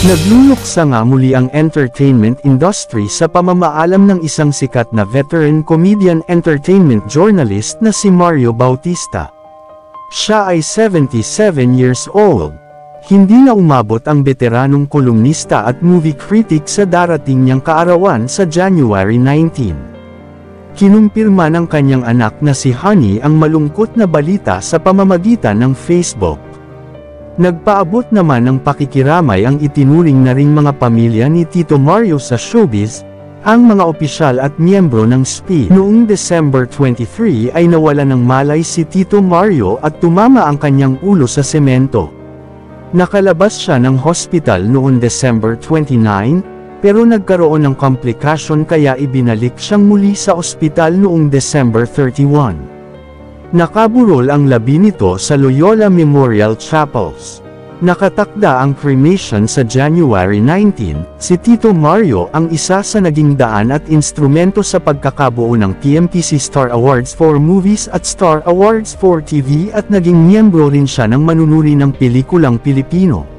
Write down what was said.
Nagluluksa nga muli ang entertainment industry sa pamamaalam ng isang sikat na veteran comedian entertainment journalist na si Mario Bautista. Siya ay 77 years old. Hindi na umabot ang veteranong kolumnista at movie critic sa darating niyang kaarawan sa January 19. Kinumpirma ng kanyang anak na si Honey ang malungkot na balita sa pamamagitan ng Facebook. Nagpaabot naman ng pakikiramay ang itinuring na ring mga pamilya ni Tito Mario sa showbiz, ang mga opisyal at miyembro ng SPI. Noong December 23 ay nawala ng malay si Tito Mario at tumama ang kanyang ulo sa semento. Nakalabas siya ng hospital noong December 29, pero nagkaroon ng komplikasyon kaya ibinalik siyang muli sa ospital noong December 31. Nakaburol ang labi nito sa Loyola Memorial Chapels. Nakatakda ang cremation sa January 19, si Tito Mario ang isa sa naging daan at instrumento sa pagkakabuo ng PMPC Star Awards for Movies at Star Awards for TV at naging miyembro rin siya ng manunuri ng pelikulang Pilipino.